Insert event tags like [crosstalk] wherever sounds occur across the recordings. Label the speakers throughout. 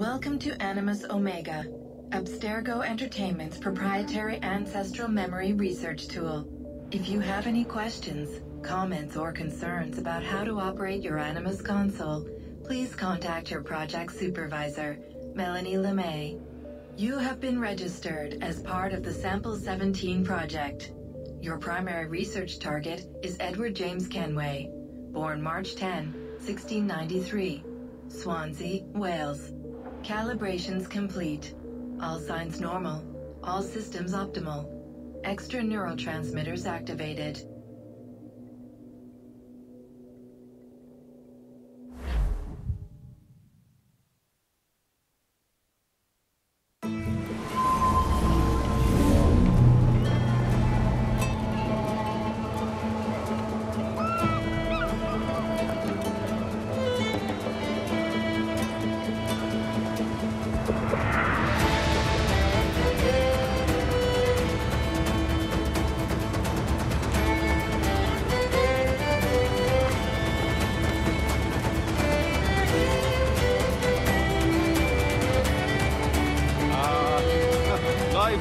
Speaker 1: Welcome to Animus Omega, Abstergo Entertainment's proprietary ancestral memory research tool. If you have any questions, comments, or concerns about how to operate your Animus console, please contact your project supervisor, Melanie LeMay. You have been registered as part of the Sample 17 project. Your primary research target is Edward James Kenway, born March 10, 1693, Swansea, Wales. Calibrations complete. All signs normal. All systems optimal. Extra neurotransmitters activated.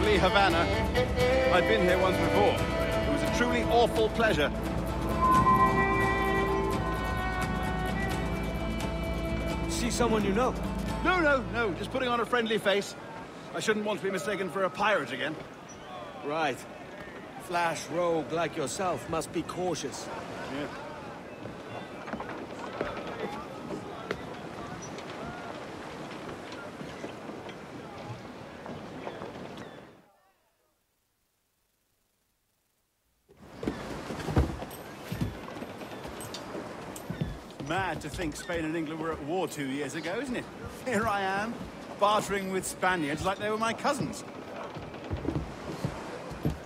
Speaker 2: Lively Havana. I've been here once before. It was a truly awful pleasure.
Speaker 3: See someone you know?
Speaker 2: No, no, no, just putting on a friendly face. I shouldn't want to be mistaken for a pirate again.
Speaker 3: Right. Flash rogue like yourself must be cautious.
Speaker 2: Yeah. Mad to think Spain and England were at war two years ago, isn't it? Here I am, bartering with Spaniards like they were my cousins.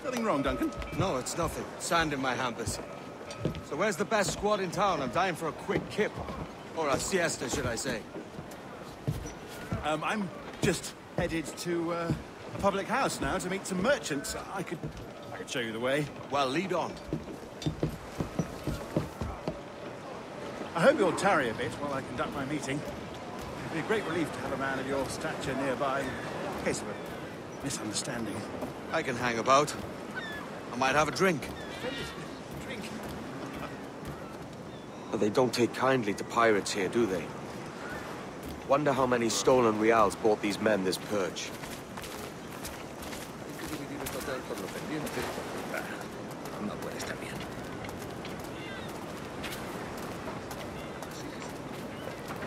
Speaker 2: Nothing wrong, Duncan.
Speaker 3: No, it's nothing. Sand in my hampers. So where's the best squad in town? I'm dying for a quick kip. Or a siesta, should I say.
Speaker 2: Um, I'm just headed to uh, a public house now to meet some merchants. I could, I could show you the way.
Speaker 3: Well, lead on.
Speaker 2: I hope you'll tarry a bit while I conduct my meeting. It'd be a great relief to have a man of your stature nearby in case of a misunderstanding.
Speaker 3: I can hang about. I might have a drink.
Speaker 2: Drink.
Speaker 3: But they don't take kindly to pirates here, do they? Wonder how many stolen reals bought these men this purge.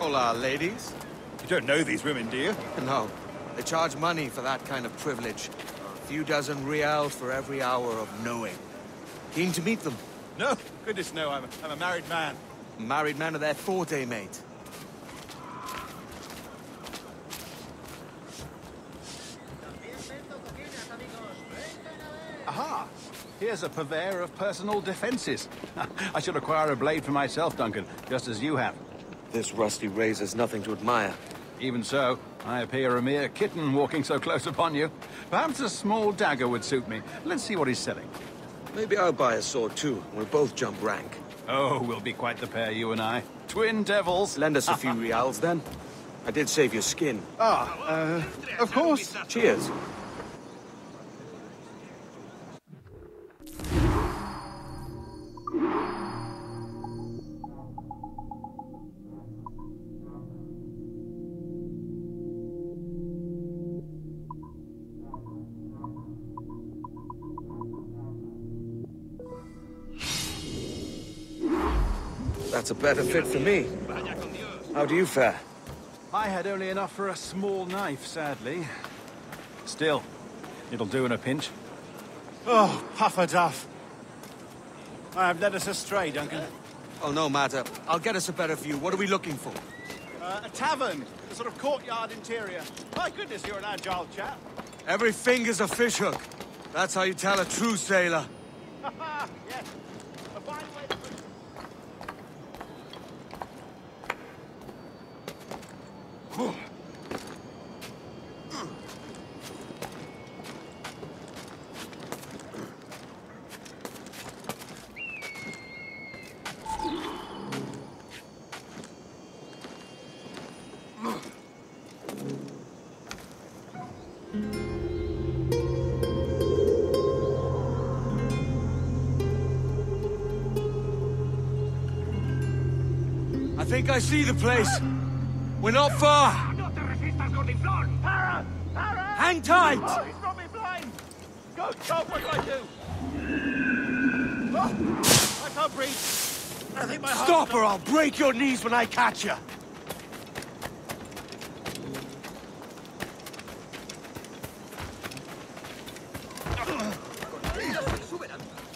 Speaker 3: Hola, ladies.
Speaker 2: You don't know these women, do you?
Speaker 3: No, they charge money for that kind of privilege. A few dozen reals for every hour of knowing. Keen to meet them.
Speaker 2: No, goodness no, I'm a, I'm a married man.
Speaker 3: Married man of their forte, mate.
Speaker 2: Aha! Here's a purveyor of personal defenses. [laughs] I should acquire a blade for myself, Duncan, just as you have.
Speaker 3: This rusty razor's nothing to admire.
Speaker 2: Even so, I appear a mere kitten walking so close upon you. Perhaps a small dagger would suit me. Let's see what he's selling.
Speaker 3: Maybe I'll buy a sword too. and We'll both jump rank.
Speaker 2: Oh, we'll be quite the pair, you and I. Twin devils.
Speaker 3: Lend us a few [laughs] reals then. I did save your skin.
Speaker 2: Ah, uh, of course.
Speaker 3: Cheers. That's a better fit for me. How do you fare?
Speaker 2: I had only enough for a small knife, sadly. Still, it'll do in a pinch. Oh, puffer duff. I have led us astray, Duncan.
Speaker 3: Oh, no matter. I'll get us a better view. What are we looking for?
Speaker 2: Uh, a tavern, a sort of courtyard interior. My goodness, you're an agile chap.
Speaker 3: Every finger's a fishhook. That's how you tell a true sailor. [laughs]
Speaker 2: yes.
Speaker 3: I think I see the place. We're not far.
Speaker 4: No te resistas, Gordiflón! Para! Para!
Speaker 3: Hang tight!
Speaker 4: Oh, he's got me blind! Go, Chop, what I do? Oh, I can't breathe. I think my heart...
Speaker 3: Stop or I'll break your knees when I catch you.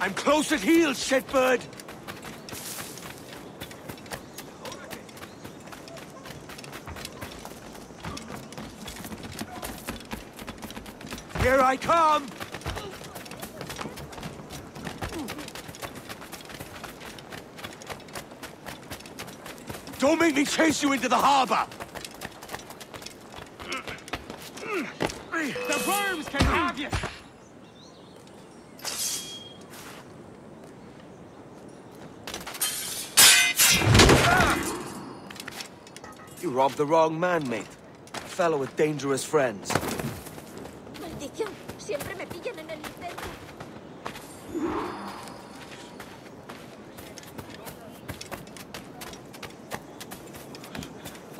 Speaker 3: I'm close at heel, shitbird! Here I come! Don't make me chase you into the harbor!
Speaker 4: The worms can have you!
Speaker 3: You robbed the wrong man, mate. A fellow with dangerous friends.
Speaker 5: Maldición, siempre me pillan en el intento.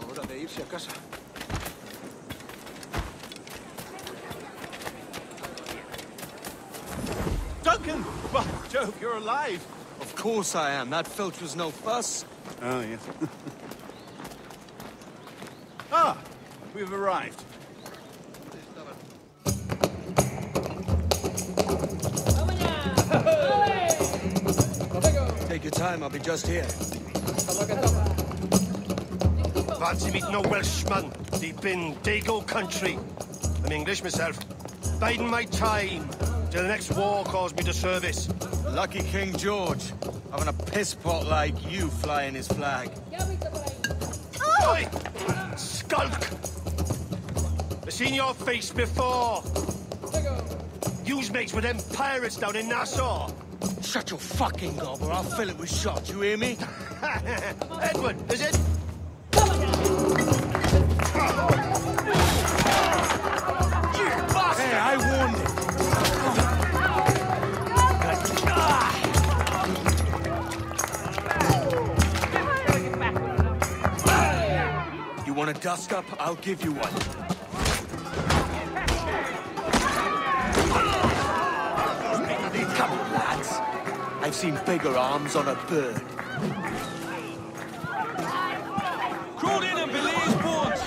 Speaker 2: Hora de irse a casa.
Speaker 4: Duncan! By Jove, you're alive!
Speaker 3: Of course I am. That filch was no fuss.
Speaker 2: Oh, yes. [laughs] ah, we've arrived.
Speaker 3: Your time, I'll be just here.
Speaker 6: Fancy meeting no Welshman deep in Dago country. I'm English myself. Biding my time till the next war calls me to service.
Speaker 3: Lucky King George. Having a piss pot like you flying his flag.
Speaker 6: Oi! Skulk! I've seen your face before. Yous mates with them pirates down in Nassau.
Speaker 3: Shut your fucking gob or I'll fill it with shot, you hear me? [laughs]
Speaker 6: Edward, is it?
Speaker 3: Hey, I warned him. You want a dust up? I'll give you one. I've seen bigger arms on a bird. Crawl in and boards!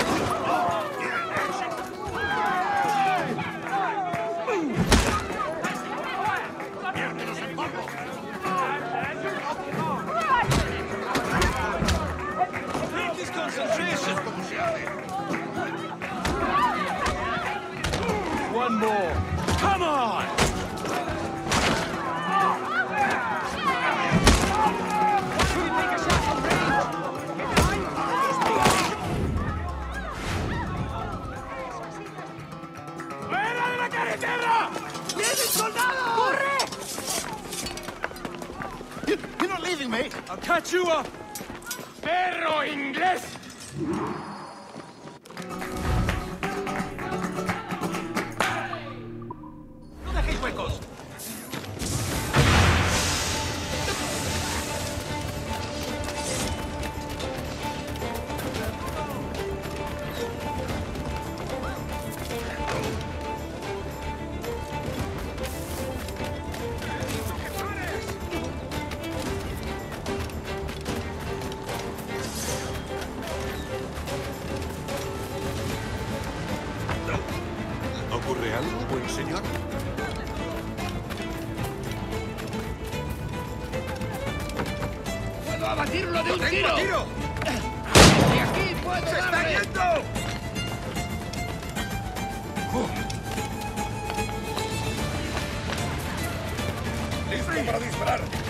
Speaker 3: Break his concentration! One more. Come on!
Speaker 4: ¡Fuera de ¡Vienen soldados! ¡Corre!
Speaker 2: You, you're not leaving, me.
Speaker 3: I'll catch you up!
Speaker 4: ¡Perro inglés!
Speaker 2: Señor?
Speaker 4: ¡Puedo abatirlo de un tiro!
Speaker 2: tiro!
Speaker 4: ¡Y aquí puedo ¡Se está yendo!
Speaker 2: ¡Listo para disparar!